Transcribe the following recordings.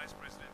Vice President.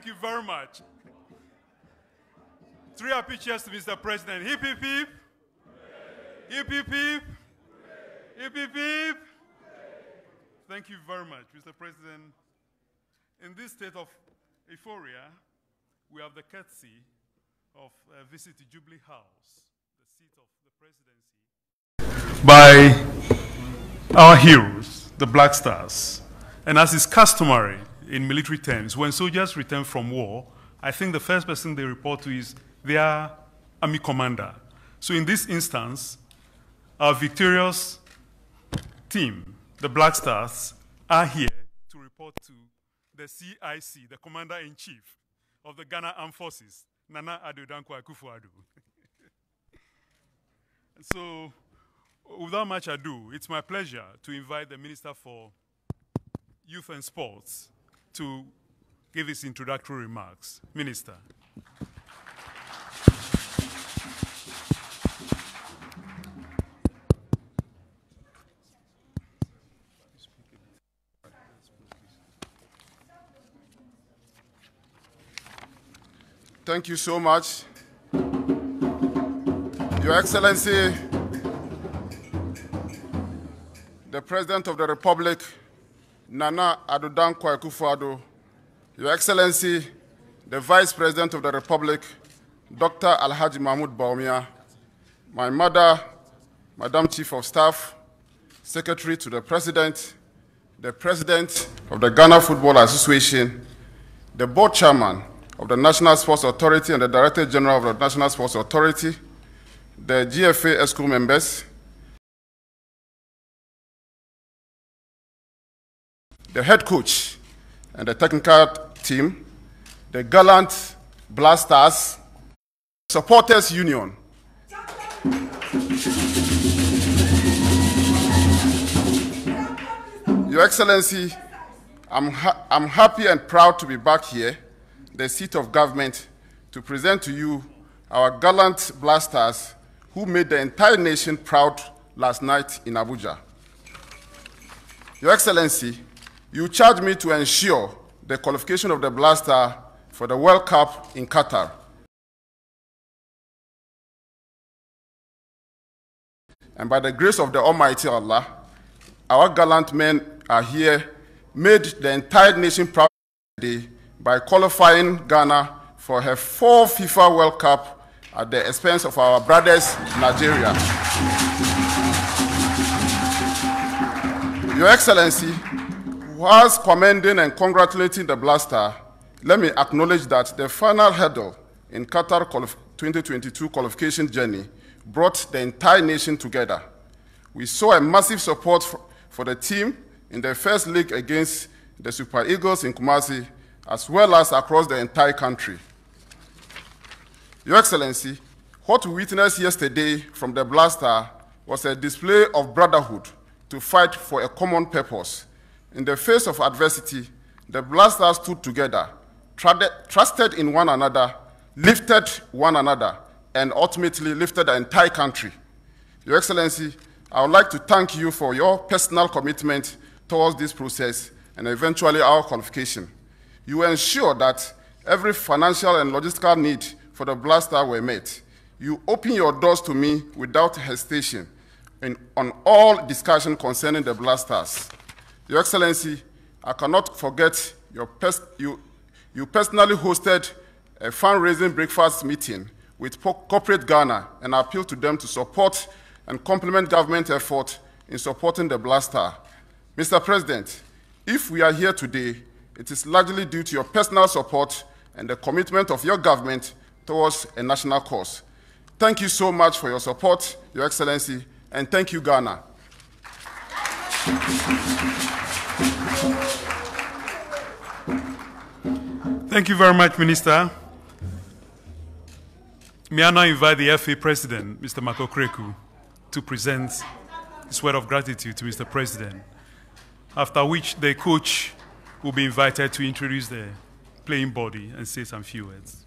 Thank you very much. Three happy cheers to Mr. President. Hip, hip, hip. Hip, hip, hip. Hip, hip, hip. Thank you very much, Mr. President. In this state of euphoria, we have the courtesy of a visit to Jubilee House, the seat of the presidency, by our heroes, the Black Stars. And as is customary in military terms, when soldiers return from war, I think the first person they report to is their army commander. So in this instance, our victorious team, the Black Stars, are here to report to the CIC, the Commander in Chief of the Ghana Armed Forces, Nana Addo Dankwa Akufo-Addo. so, without much ado, it's my pleasure to invite the Minister for Youth and Sports to give his introductory remarks. Minister. Thank you so much. Your Excellency, the President of the Republic, Nana Addo Dankwa Akufo-Addo, Your Excellency, the Vice President of the Republic, Dr. Alhaji Mahmoud Bawumia, my mother, Madam Chief of Staff, Secretary to the President, the President of the Ghana Football Association, the Board Chairman of the National Sports Authority and the Director General of the National Sports Authority, the GFA school members, the head coach and the technical team, the gallant blasters, supporters union. Your Excellency, I'm, ha- I'm happy and proud to be back here, the seat of government, to present to you our gallant blasters who made the entire nation proud last night in Abuja. Your Excellency, you charged me to ensure the qualification of the blaster for the World Cup in Qatar. And by the grace of the Almighty Allah, our gallant men are here, made the entire nation proud today by qualifying Ghana for her fourth FIFA World Cup at the expense of our brothers, Nigeria. Your Excellency, whilst commending and congratulating the blaster, let me acknowledge that the final hurdle in Qatar 2022 qualification journey brought the entire nation together. We saw a massive support for, the team in the first leg against the Super Eagles in Kumasi, as well as across the entire country. Your Excellency, what we witnessed yesterday from the blaster was a display of brotherhood to fight for a common purpose. In the face of adversity, the blasters stood together, trusted in one another, lifted one another, and ultimately lifted the entire country. Your Excellency, I would like to thank you for your personal commitment towards this process and eventually our qualification. You ensure that every financial and logistical need for the blaster were met. You open your doors to me without hesitation in, on all discussion concerning the blasters. Your Excellency, I cannot forget your pers you, you personally hosted a fundraising breakfast meeting with corporate Ghana and appeal to them to support and complement government effort in supporting the blaster. Mr. President, if we are here today, it is largely due to your personal support and the commitment of your government towards a national cause. Thank you so much for your support, Your Excellency, and thank you, Ghana. Thank you very much, Minister. May I now invite the FA President, Mr. Mark Okraku, to present his word of gratitude to Mr. President, after which the coach will be invited to introduce the playing body and say some few words.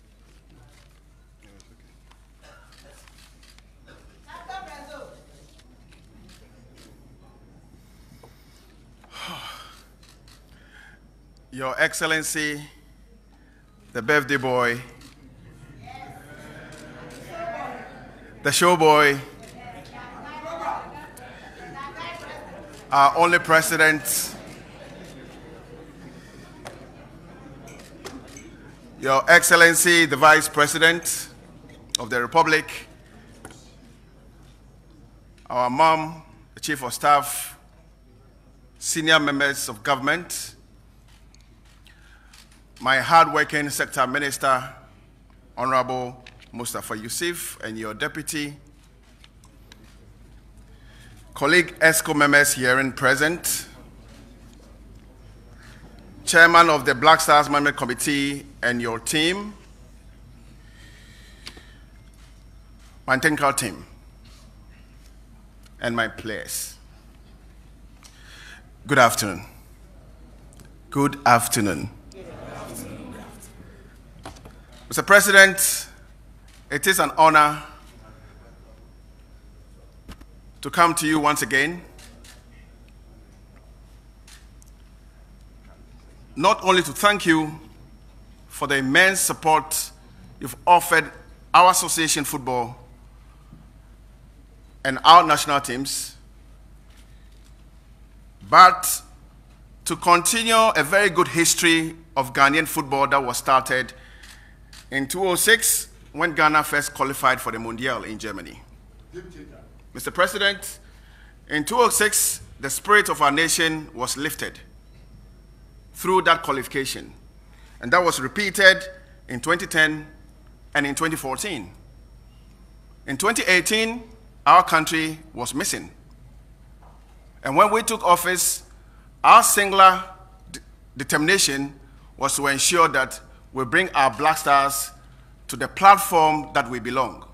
Your Excellency, the birthday boy, the show boy, our only president, Your Excellency, the Vice President of the Republic, our mom, the Chief of Staff, senior members of government, my hard-working sector minister, Honorable Mustafa Ussif, and your deputy, colleague ExCo members here and present, chairman of the Black Stars Management Committee and your team, my technical team, and my players. Good afternoon. Good afternoon. Mr. President, it is an honor to come to you once again. Not only to thank you for the immense support you've offered our association football and our national teams, but to continue a very good history of Ghanaian football that was started in 2006 when Ghana first qualified for the Mundial in Germany. Mr. President, in 2006, the spirit of our nation was lifted through that qualification. And that was repeated in 2010 and in 2014. In 2018, our country was missing. And when we took office, our singular determination was to ensure that we bring our Black Stars to the platform that we belong.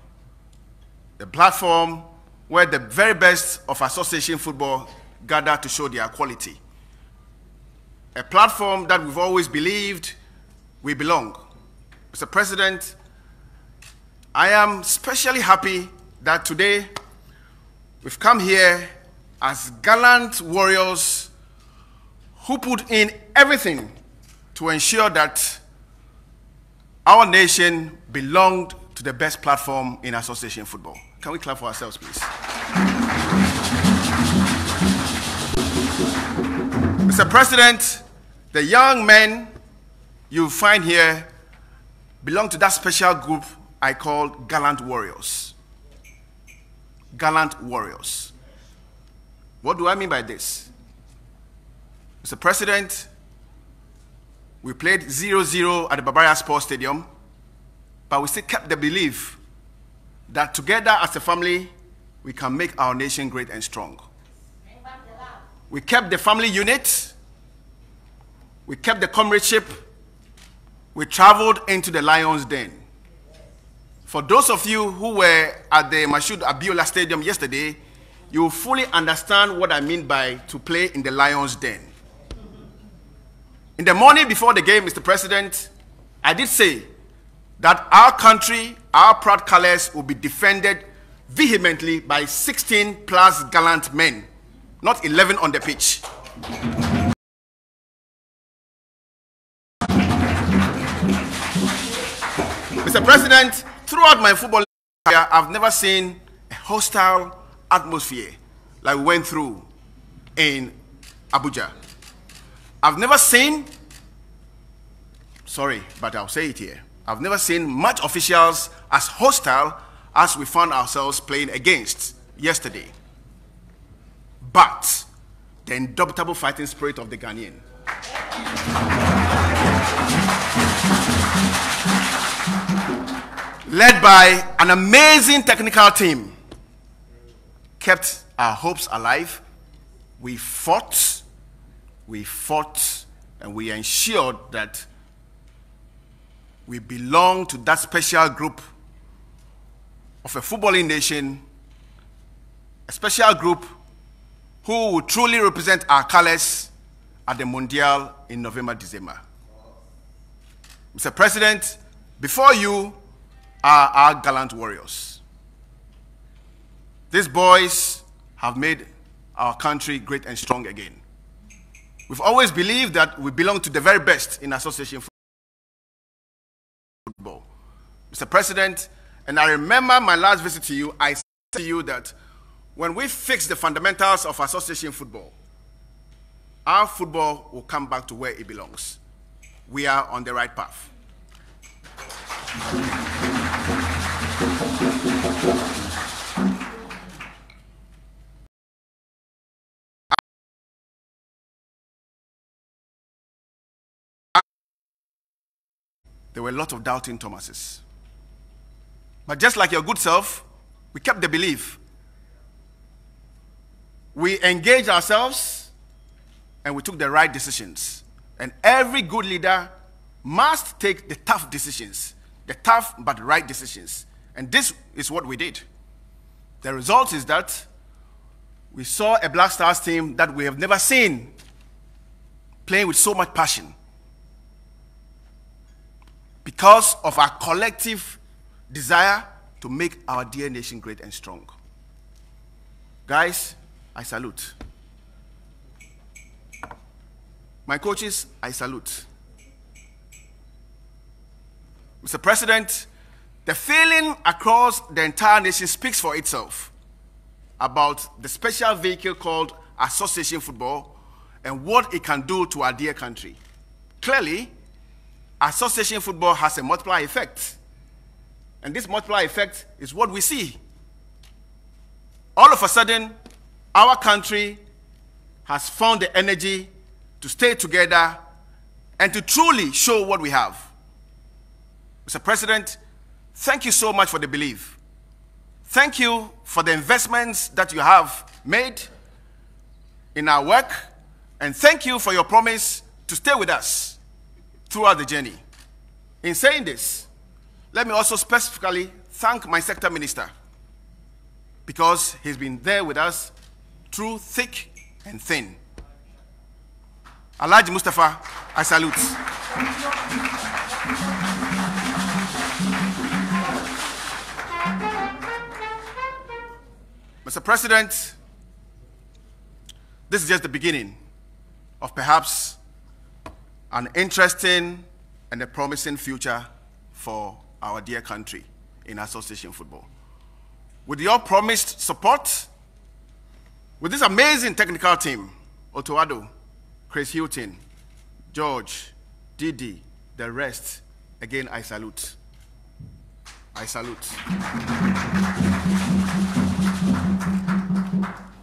The platform where the very best of association football gather to show their quality. A platform that we've always believed we belong. Mr. President, I am especially happy that today we've come here as gallant warriors who put in everything to ensure that our nation belonged to the best platform in association football. Can we clap for ourselves, please? Mr. President, the young men you find here belong to that special group I call gallant warriors. Gallant warriors. What do I mean by this? Mr. President, we played 0-0 at the Baba Yara Sports Stadium, but we still kept the belief that together as a family, we can make our nation great and strong. We kept the family unit. We kept the comradeship. We traveled into the Lion's Den. For those of you who were at the Moshood Abiola Stadium yesterday, you fully understand what I mean by to play in the Lion's Den. In the morning before the game, Mr. President, I did say that our country, our proud colors will be defended vehemently by 16 plus gallant men, not 11 on the pitch. Mr. President, throughout my football career, I've never seen a hostile atmosphere like we went through in Abuja. I've never seen, sorry, but I'll say it here. I've never seen much officials as hostile as we found ourselves playing against yesterday. But the indomitable fighting spirit of the Ghanaian. led by an amazing technical team, kept our hopes alive. We fought, we fought, and we ensured that we belong to that special group of a footballing nation, a special group who will truly represent our colors at the Mondial in November, December. Mr. President, before you are our gallant warriors. These boys have made our country great and strong again. We've always believed that we belong to the very best in association football. Mr. President, and I remember my last visit to you, I said to you that when we fix the fundamentals of association football, our football will come back to where it belongs. We are on the right path. There were a lot of doubting Thomases. But just like your good self, we kept the belief. We engaged ourselves and we took the right decisions. And every good leader must take the tough decisions, the tough but right decisions. And this is what we did. The result is that we saw a Black Stars team that we have never seen playing with so much passion because of our collective desire to make our dear nation great and strong. Guys, I salute. My coaches, I salute. Mr. President, the feeling across the entire nation speaks for itself about the special vehicle called association football and what it can do to our dear country. Clearly, association football has a multiplier effect. And this multiplier effect is what we see. All of a sudden, our country has found the energy to stay together and to truly show what we have. Mr. President, thank you so much for the belief. Thank you for the investments that you have made in our work. And thank you for your promise to stay with us throughout the journey. In saying this, let me also specifically thank my sector minister because he's been there with us through thick and thin. Alhaji Mustafa, I salute. Mr. President, this is just the beginning of perhaps an interesting and a promising future for our dear country in association football. With your promised support, with this amazing technical team, Otto Addo, Chris Hughton, George, Didi, the rest, again, I salute. I salute.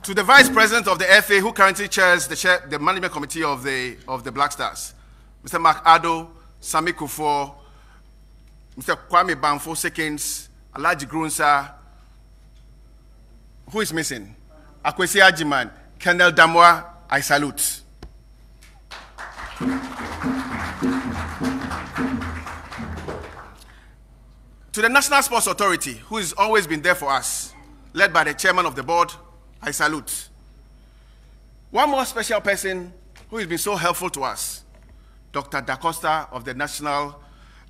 to the Vice President of the FA, who currently chairs the, chair, the management committee of the, of the Black Stars, Mr. Mark Addo, Sammy Kuffour, Mr. Kwame Bamfo Seconds, Alhaji Grunsa, who is missing? Akwesi Ajiman, Kendall Damwa, I salute. to the National Sports Authority, who has always been there for us, led by the chairman of the board, I salute. One more special person who has been so helpful to us, Dr. Da Costa of the National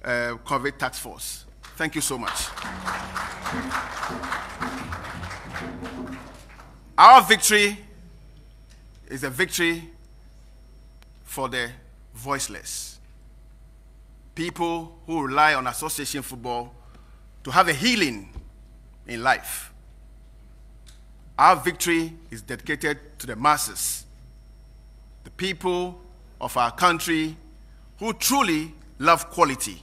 uh, COVID task force. Thank you so much. Our victory is a victory for the voiceless. People who rely on association football to have a healing in life. Our victory is dedicated to the masses, the people of our country who truly love quality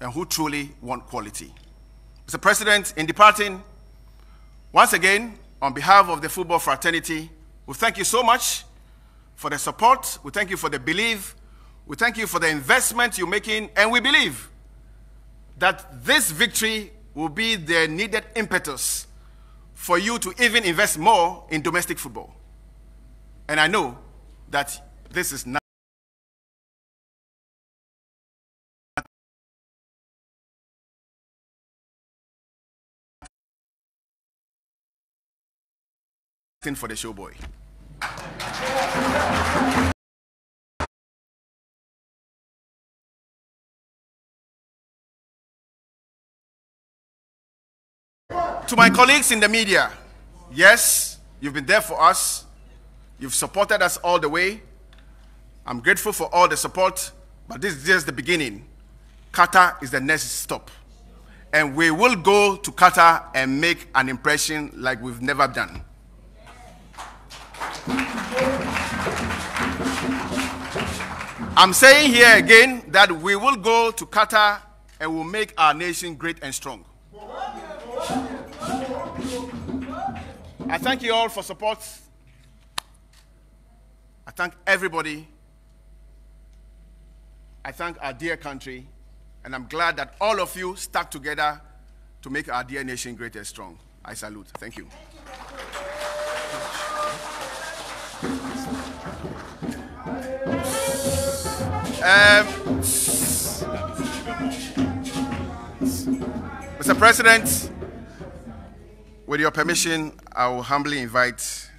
and who truly want quality. Mr. President, in departing, once again, on behalf of the football fraternity, we thank you so much for the support. We thank you for the belief. We thank you for the investment you're making. And we believe that this victory will be the needed impetus for you to even invest more in domestic football. And I know that this is not. For the showboy. To my colleagues in the media, yes, you've been there for us. You've supported us all the way. I'm grateful for all the support, but this is just the beginning. Qatar is the next stop. And we will go to Qatar and make an impression like we've never done. I'm saying here again that we will go to Qatar and will make our nation great and strong. I thank you all for support. I thank everybody. I thank our dear country. And I'm glad that all of you stuck together to make our dear nation great and strong. I salute. Thank you. Um, Mr. President, with your permission, I will humbly invite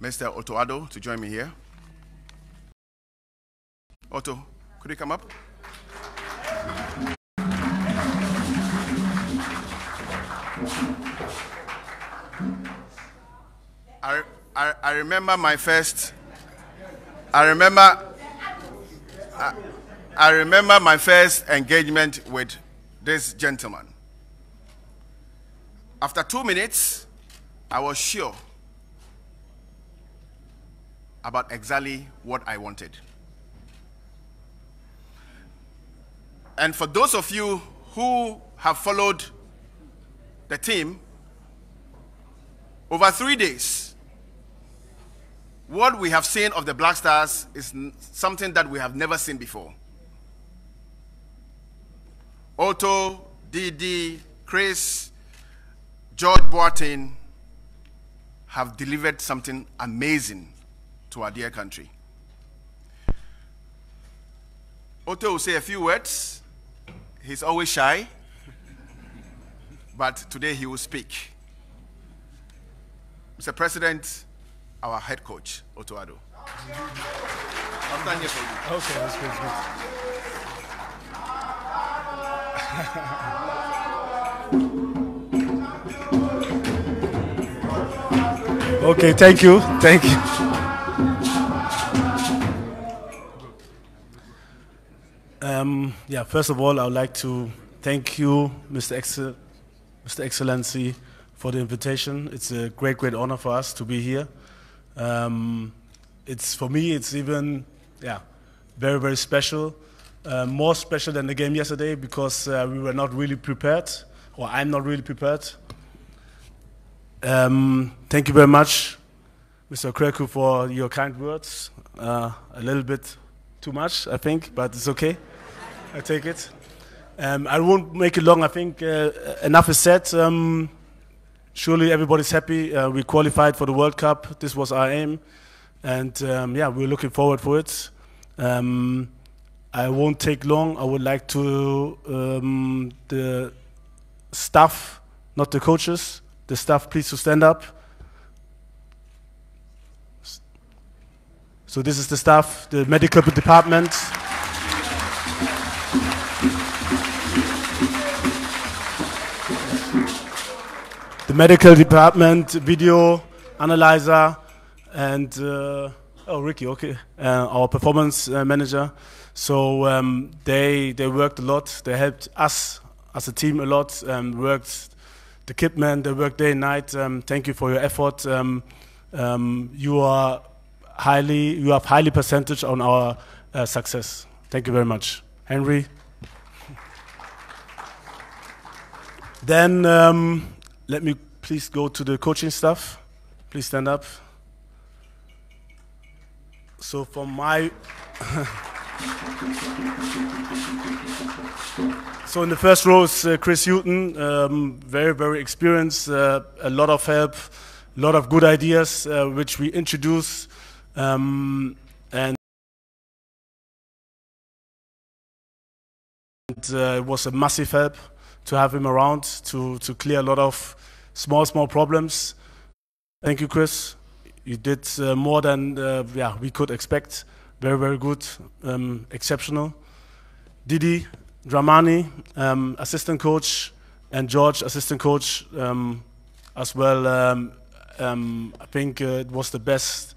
Mr. Otto Addo to join me here. Otto, could you come up? I, I, I remember my first, I remember, I, I remember my first engagement with this gentleman. After two minutes, I was sure about exactly what I wanted. And for those of you who have followed the team, over three days, what we have seen of the Black Stars is something that we have never seen before. Otto, Didi, Chris, George Boateng have delivered something amazing to our dear country. Otto will say a few words. He's always shy, but today he will speak. Mr. President, our head coach, Otto Addo. I'm done here for you. Okay, that's good. That's good. Okay, thank you. Thank you. Um, yeah, first of all, I would like to thank you, Mr. Excel, Mr. Excellency, for the invitation. It's a great, great honor for us to be here. Um, it's for me, it's even, yeah, very, very special. Uh, more special than the game yesterday because uh, we were not really prepared, or I'm not really prepared. Um, thank you very much, Mr. Kreku, for your kind words. Uh, a little bit too much, I think, but it's okay. I take it. Um, I won't make it long. I think uh, enough is said. Um, surely everybody's happy. Uh, we qualified for the World Cup. This was our aim, and um, yeah, we're looking forward for it. Um, I won't take long. I would like to um, the staff, not the coaches the staff please to stand up. So this is the staff, the medical department. The medical department, video analyzer, and uh, oh, Ricky, okay, uh, our performance uh, manager. So um, they they worked a lot. They helped us as a team a lot. Um, worked the kitman. They worked day and night. Um, thank you for your effort. Um, um, you are highly you have highly percentage on our uh, success. Thank you very much, Henry. Then um, let me please go to the coaching staff. Please stand up. So for my so in the first row is uh, Chris Hughton, um, very very experienced, uh, a lot of help, a lot of good ideas uh, which we introduce, um, and uh, it was a massive help to have him around to to clear a lot of small small problems. Thank you, Chris. You did uh, more than uh, yeah we could expect. Very very good, um, exceptional. Didi Dramani, um, assistant coach, and George, assistant coach um, as well. Um, um, I think uh, it was the best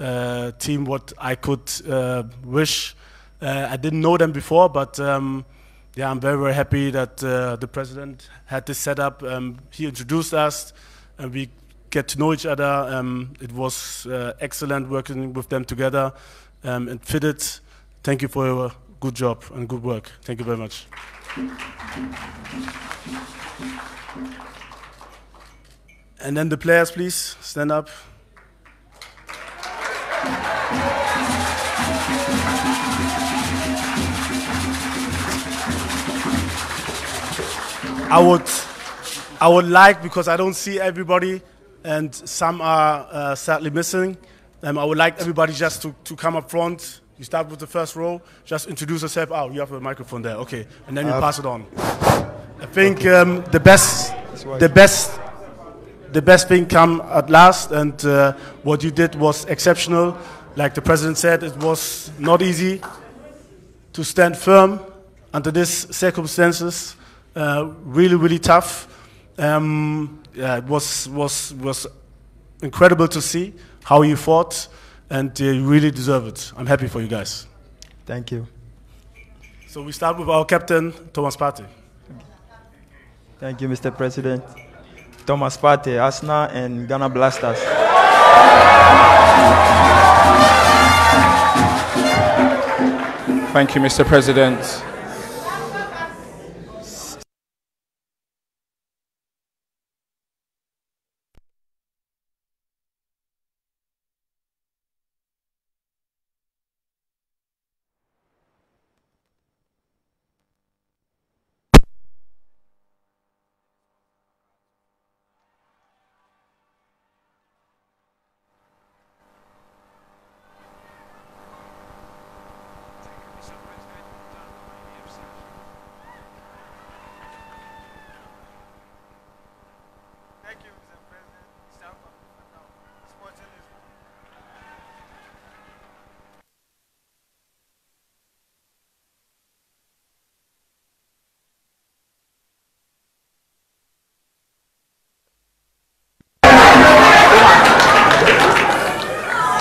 uh, team what I could uh, wish. Uh, I didn't know them before, but um, yeah, I'm very very happy that uh, the president had this set up. Um, he introduced us, and we get to know each other. Um, it was uh, excellent working with them together, um, and fitted. Thank you for your good job and good work. Thank you very much. And then the players, please stand up. I would, I would like because I don't see everybody, and some are uh, sadly missing. Um, I would like everybody just to, to come up front. You start with the first row. Just introduce yourself. Oh, you have a microphone there. Okay, and then you pass it on. I think um, the best, the best, the best thing come at last, and uh, what you did was exceptional. Like the president said, it was not easy to stand firm under these circumstances. Uh, really, really tough. Um, yeah, it was was was incredible to see how you fought, and uh, you really deserve it. I'm happy for you guys. Thank you. So we start with our captain, Thomas Partey. Thank you, Mr. President. Thomas Partey, Arsenal and Ghana Blasters. Thank you, Mr. President.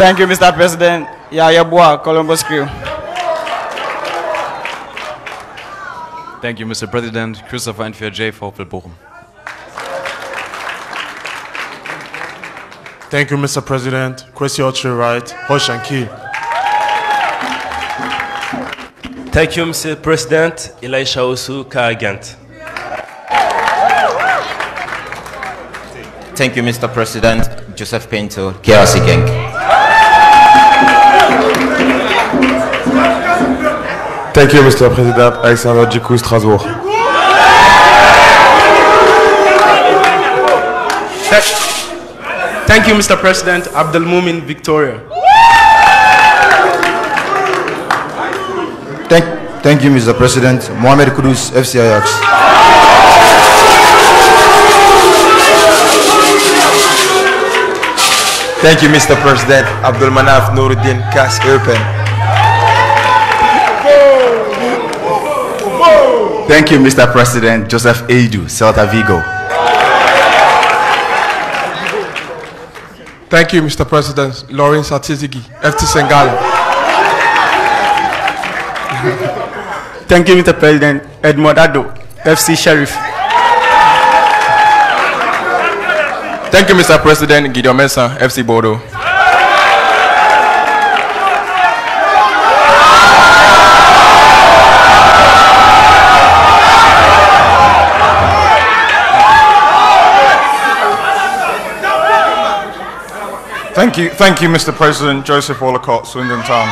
Thank you, Mr. President. Yaya Boa, Columbus Crew. Thank you, Mr. President. Christopher Antwi-Adjei VfL Bochum. Thank you, Mr. President. Kwesi Okyere Wriedt, Holstein Kiel. Thank you, Mr. President. Elisha Owusu Karagant. Thank you, Mr. President. Joseph Paintsil, KRC Genk. Thank you, Mr. President. Alexander Djiku, Strasbourg. Thank you, Mr. President. Abdul Mumin, Victoria. Thank, thank you, Mr. President. Mohamed Kudus, FC Ajax. Thank you, Mr. President. Abdul Manaf Nuruddin KAS Eupen. Thank you, Mr. President Joseph Aidoo, Celta Vigo. Thank you, Mr. President Lawrence Ati-Zigi, FT Sengala. Thank you, Mr. President Edmund Addo, FC Sheriff. Thank you, Mr. President Gideon Mensah, FC Bordeaux. Thank you, thank you, Mr. President. Joseph Wollacott, Swindon Town.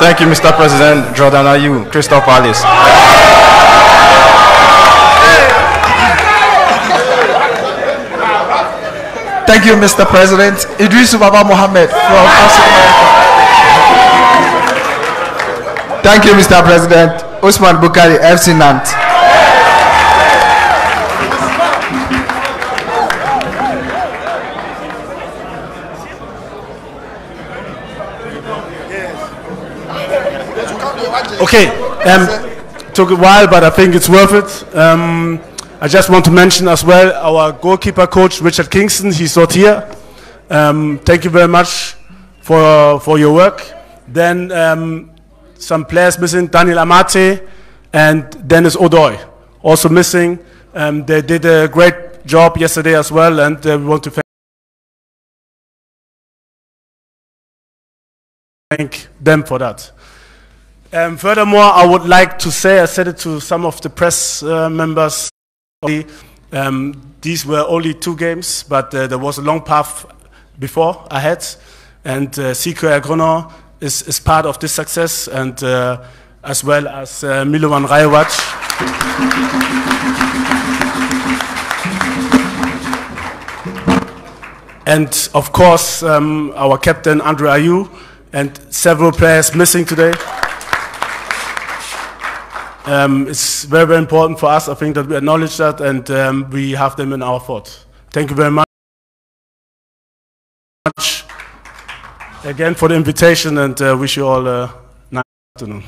Thank you, Mr. President. Jordan Ayew, Crystal Palace. Thank you, Mr. President. Idris Baba Mohammed from Africa. Thank you, Mr. President. Osman Bukari, FC Nantes. Okay, um, took a while, but I think it's worth it. Um, I just want to mention as well our goalkeeper coach, Richard Kingston. He's not here. Um, thank you very much for, for your work. Then um, some players missing, Daniel Amartey and Dennis Odoi, also missing. Um, they did a great job yesterday as well, and uh, we want to thank them for that. Um, furthermore, I would like to say, I said it to some of the press uh, members, um, these were only two games, but uh, there was a long path before ahead, and uh, CQR is, is part of this success, and uh, as well as uh, Milovan Rajevac. And of course, um, our captain, Andre Ayew, and several players missing today. Um, it's very, very important for us, I think, that we acknowledge that and um, we have them in our thoughts. Thank you very much again for the invitation and uh, wish you all a nice afternoon.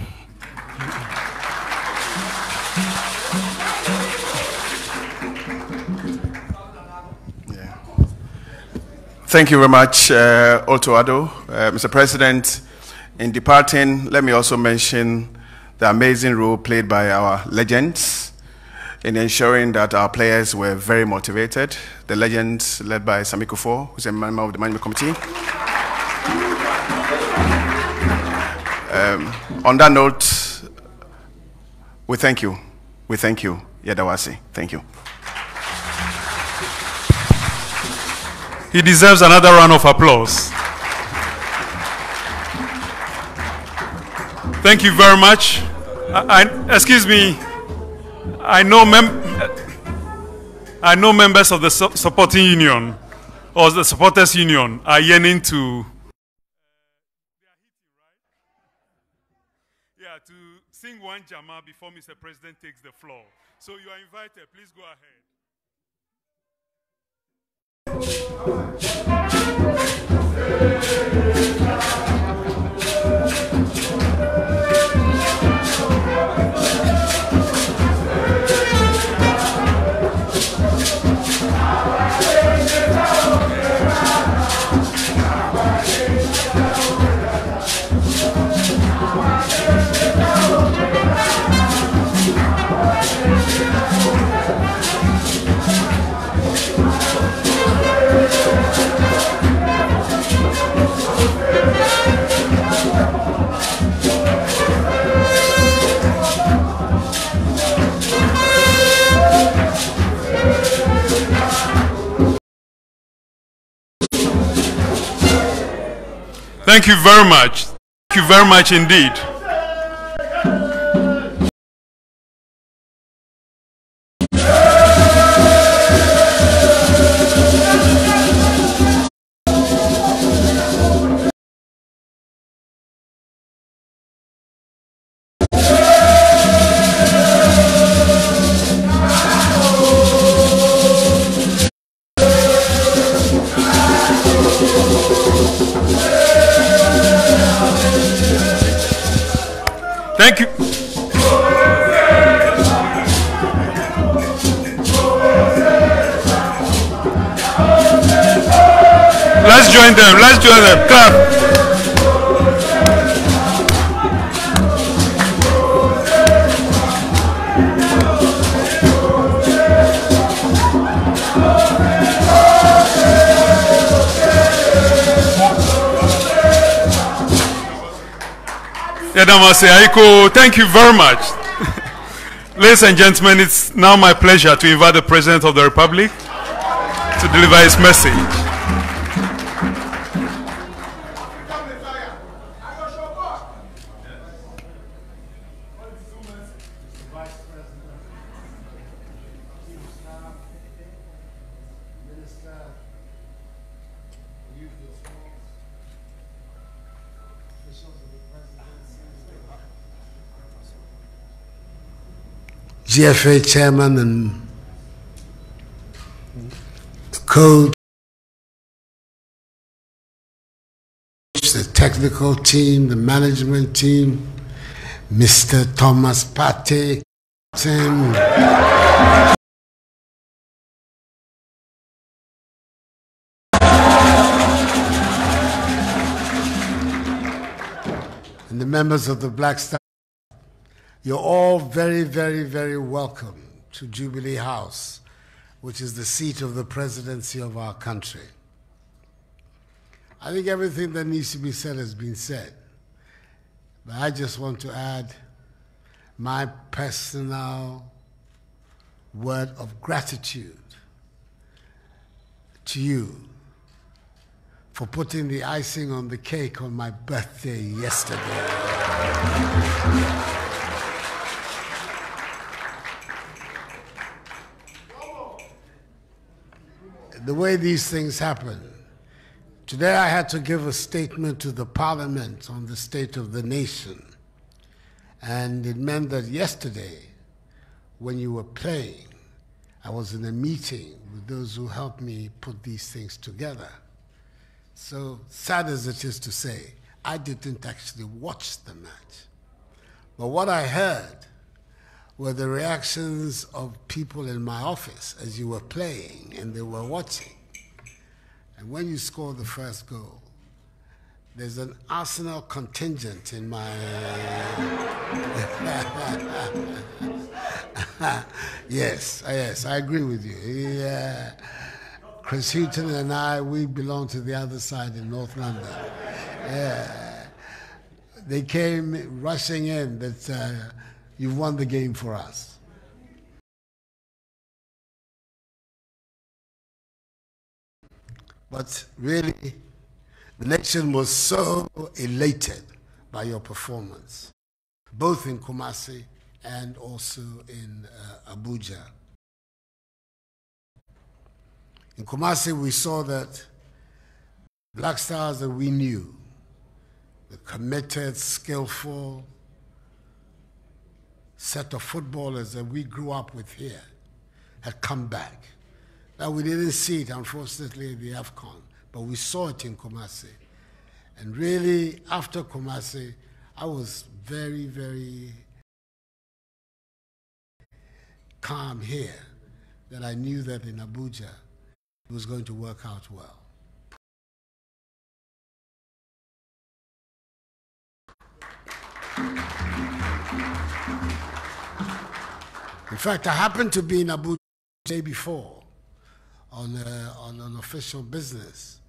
Thank you very much, uh, Otto Addo. Uh, Mr. President, in departing, let me also mention the amazing role played by our legends in ensuring that our players were very motivated. The legends led by Sammy Kuffour, who's a member of the management committee. Um, on that note, we thank you. We thank you, Yadawasi. Thank you. He deserves another round of applause. Thank you very much. I, I, excuse me. I know mem- I know members of the su- supporting union or the supporters union are yearning to yeah to sing one jama before Mr. President takes the floor. So you are invited. Please go ahead. Thank you very much. Thank you very much indeed. Aiko, thank you very much. Ladies and gentlemen, it's now my pleasure to invite the President of the Republic to deliver his message. GFA chairman and coach, the technical team, the management team, Mr. Thomas Pate, Tim, and the members of the Black Star. You're all very, very, very welcome to Jubilee House, which is the seat of the presidency of our country. I think everything that needs to be said has been said, but I just want to add my personal word of gratitude to you for putting the icing on the cake on my birthday yesterday. The way these things happen. Today I had to give a statement to the parliament on the state of the nation. And it meant that yesterday, when you were playing, I was in a meeting with those who helped me put these things together. So sad as it is to say, I didn't actually watch the match. But what I heard were the reactions of people in my office as you were playing and they were watching. And when you score the first goal, there's an Arsenal contingent in my. yes, yes, I agree with you. Yeah. Chris Hughton and I, we belong to the other side in North London. Yeah. They came rushing in that. Uh, You've won the game for us. But really, the nation was so elated by your performance, both in Kumasi and also in uh, Abuja. In Kumasi, we saw that Black Stars that we knew, the committed, skillful, set of footballers that we grew up with here had come back. Now, we didn't see it, unfortunately, in the AFCON, but we saw it in Kumasi. And really, after Kumasi, I was very, very calm here that I knew that in Abuja it was going to work out well. In fact, I happened to be in Abuja the day before on, uh, on an official business.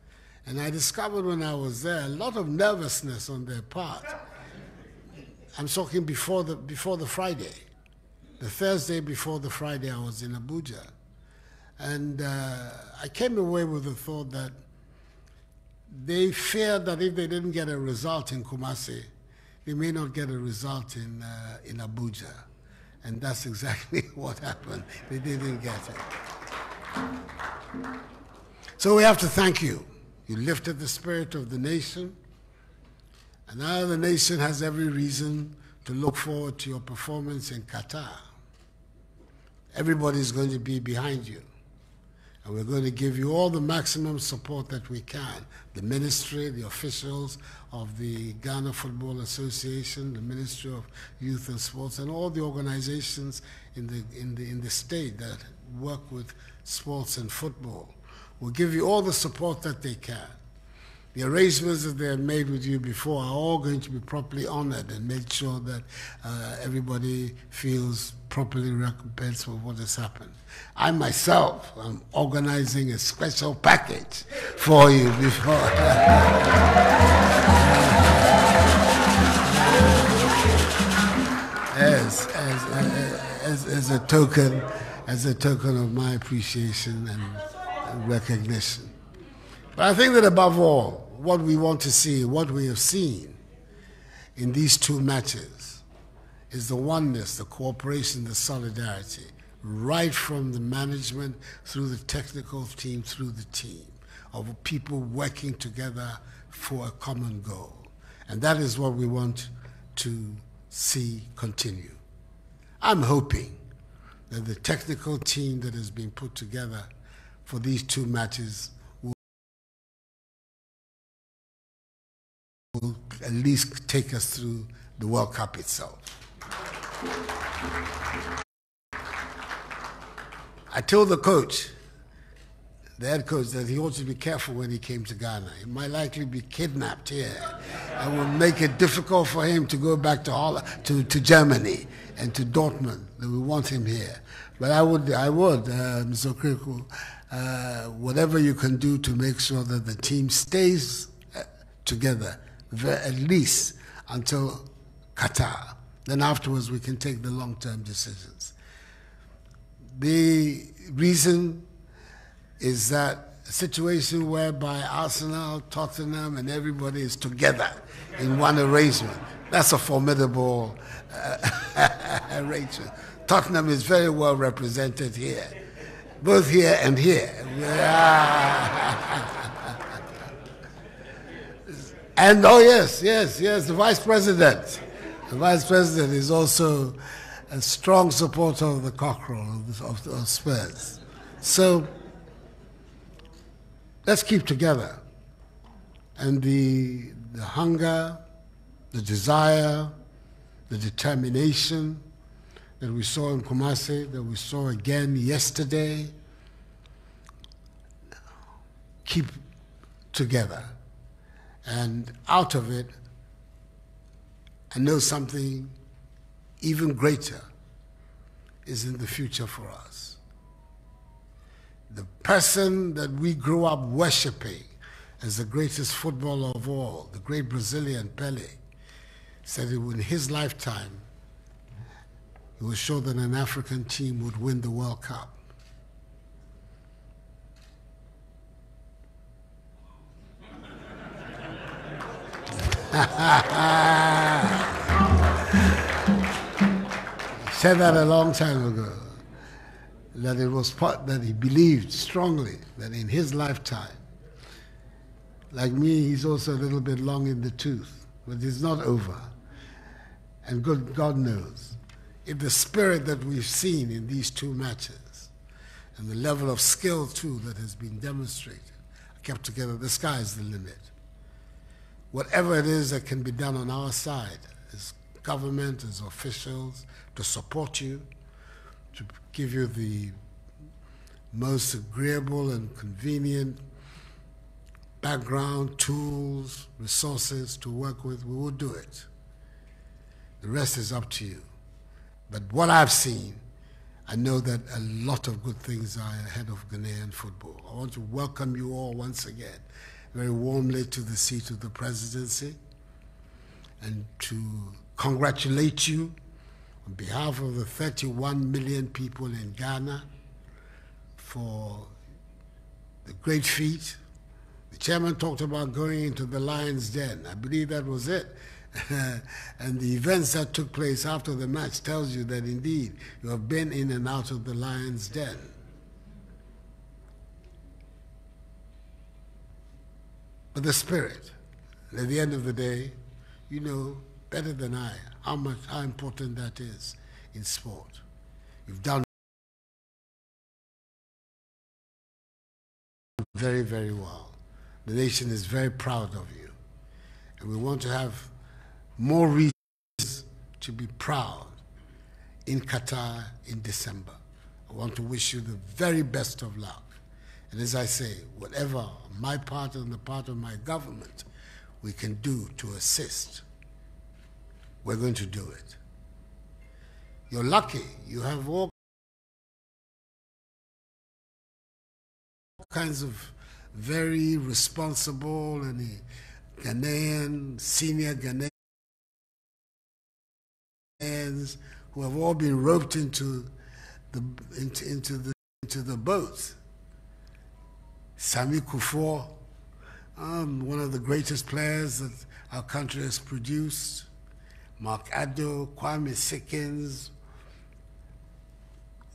And I discovered when I was there a lot of nervousness on their part. I'm talking before the, before the Friday. The Thursday before the Friday, I was in Abuja. And uh, I came away with the thought that they feared that if they didn't get a result in Kumasi, they may not get a result in, uh, in Abuja. And that's exactly what happened. They didn't get it. So we have to thank you. You lifted the spirit of the nation. And now the nation has every reason to look forward to your performance in Qatar. Everybody's going to be behind you. And we're going to give you all the maximum support that we can. The ministry, the officials of the Ghana Football Association, the Ministry of Youth and Sports, and all the organizations in the, in the, in the state that work with sports and football. We'll give you all the support that they can. The arrangements that they have made with you before are all going to be properly honored and made sure that uh, everybody feels properly recompensed for what has happened. I myself am organizing a special package for you before. as, as, as, as, a token, as a token of my appreciation and, and recognition. But I think that above all, what we want to see, what we have seen in these two matches, is the oneness, the cooperation, the solidarity, right from the management through the technical team, through the team, of people working together for a common goal. And that is what we want to see continue. I'm hoping that the technical team that has been put together for these two matches will at least take us through the World Cup itself. I told the coach, the head coach, that he ought to be careful when he came to Ghana. He might likely be kidnapped here and will make it difficult for him to go back to, Holland, to, to Germany and to Dortmund. That we want him here. But I would, I would, uh, Mr. Okraku, uh, whatever you can do to make sure that the team stays uh, together at least until Qatar. Then afterwards, we can take the long term decisions. The reason is that a situation whereby Arsenal, Tottenham, and everybody is together in one arrangement. That's a formidable uh, arrangement. Tottenham is very well represented here, both here and here. And oh, yes, yes, yes, the vice president. The vice president is also a strong supporter of the cockerel of, of, of Spurs. So let's keep together. And the, the hunger, the desire, the determination that we saw in Kumasi, that we saw again yesterday, keep together. And out of it, I know something even greater is in the future for us. The person that we grew up worshiping as the greatest footballer of all, the great Brazilian Pele, said that in his lifetime, he was sure that an African team would win the World Cup. said that a long time ago. That it was part that he believed strongly that in his lifetime, like me, he's also a little bit long in the tooth, but it's not over. And good God knows, if the spirit that we've seen in these two matches and the level of skill too that has been demonstrated, kept together, the sky is the limit whatever it is that can be done on our side as government, as officials, to support you, to give you the most agreeable and convenient background, tools, resources to work with, we will do it. The rest is up to you. But what I've seen, I know that a lot of good things are ahead of Ghanaian football. I want to welcome you all once again very warmly to the seat of the presidency and to congratulate you on behalf of the 31 million people in Ghana for the great feat. The chairman talked about going into the lion's den. I believe that was it. and the events that took place after the match tells you that indeed you have been in and out of the lion's den. but the spirit. And at the end of the day, you know better than I how much how important that is in sport. You've done very, very well. The nation is very proud of you. And we want to have more reasons to be proud in Qatar in December. I want to wish you the very best of luck. And as I say, whatever my part and the part of my government we can do to assist, we're going to do it. You're lucky. You have all kinds of very responsible and Ghanaian, senior Ghanaians who have all been roped into the, into, into the, into the boat. Sammy Kuffour, um, one of the greatest players that our country has produced. Mark Addo, Kwame Sikkens,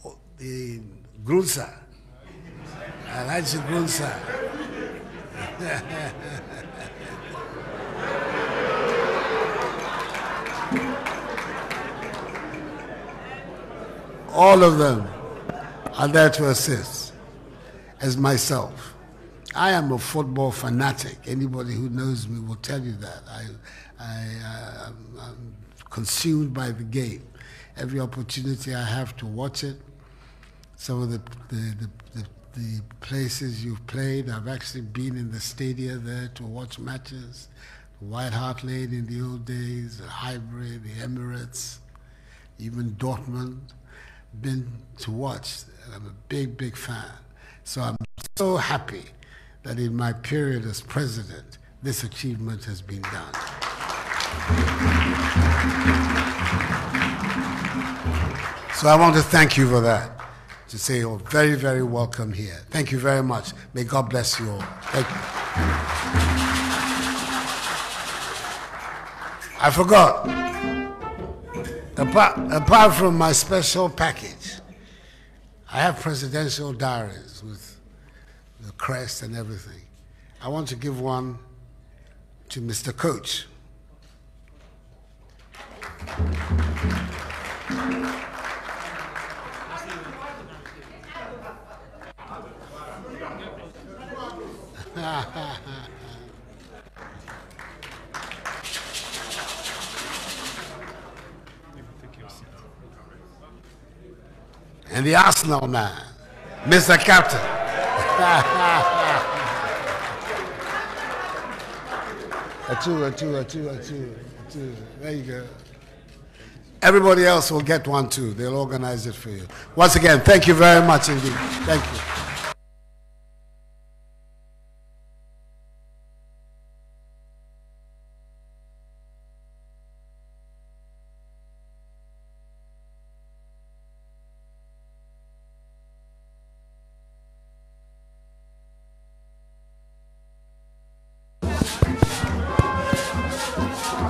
oh, the Grunsa, Elijah Grunsa. All of them are there to assist, as myself. I am a football fanatic. Anybody who knows me will tell you that. I, I, I'm consumed by the game. Every opportunity I have to watch it, some of the, the, the, the, the places you've played, I've actually been in the stadium there to watch matches. White Hart Lane in the old days, Highbury, the Emirates, even Dortmund been to watch. I'm a big, big fan. So I'm so happy that in my period as president, this achievement has been done. So I want to thank you for that. To say you're very, very welcome here. Thank you very much. May God bless you all. Thank you. I forgot. Apart, apart from my special package, I have presidential diaries with the crest and everything. I want to give one to Mr. Coach. and the Arsenal man, Mr. Captain. A two, a two, a two, a two, a two. There you go. Everybody else will get one too. They'll organize it for you. Once again, thank you very much indeed. Thank you.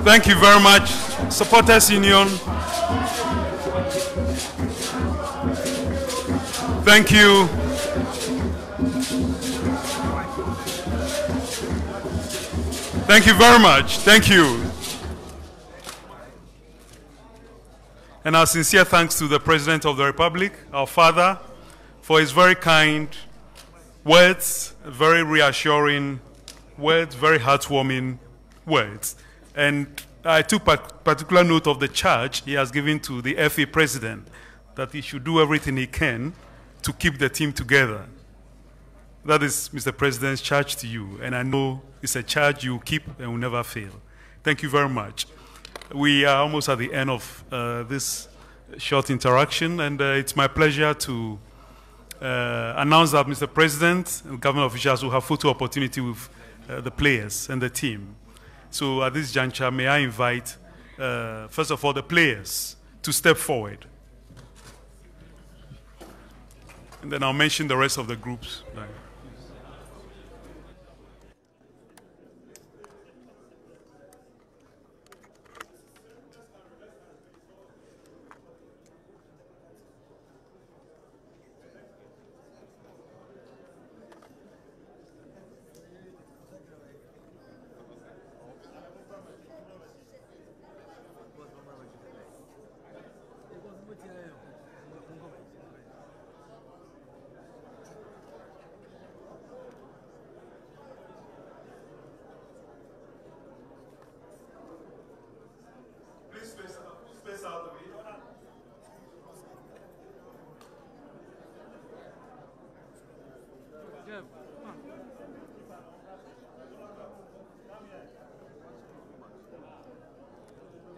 Thank you very much, Supporters Union. Thank you. Thank you very much. Thank you. And our sincere thanks to the President of the Republic, our father, for his very kind words, very reassuring words, very heartwarming words. And I took particular note of the charge he has given to the FA president that he should do everything he can to keep the team together. That is Mr. President's charge to you, and I know it's a charge you keep and will never fail. Thank you very much. We are almost at the end of uh, this short interaction, and uh, it's my pleasure to uh, announce that Mr. President and government officials will have photo opportunity with uh, the players and the team. So at this juncture, may I invite, uh, first of all, the players to step forward. And then I'll mention the rest of the groups.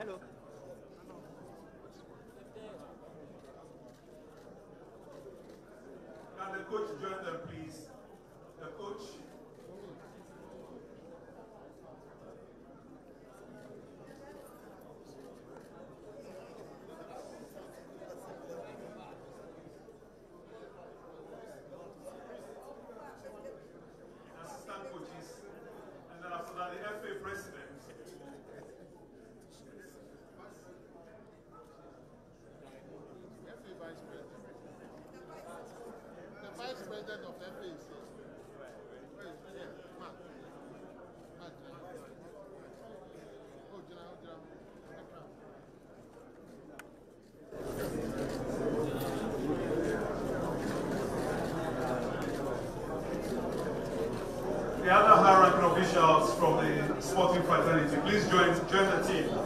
Hello. vice president. The vice president of FAC. Oh, the other high ranking officials from the sporting fraternity, please join, join the team.